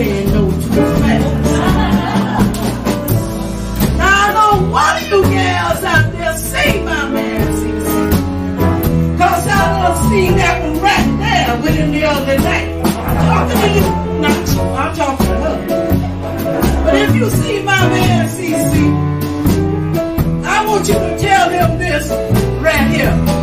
saying no to the smash. Now I know one of you girls out there see my man see. Cause I done seen that one right there with him the other night. Talking to you. Not you, I'm talking to her. But if you see my man CC, I want you to tell him this right here.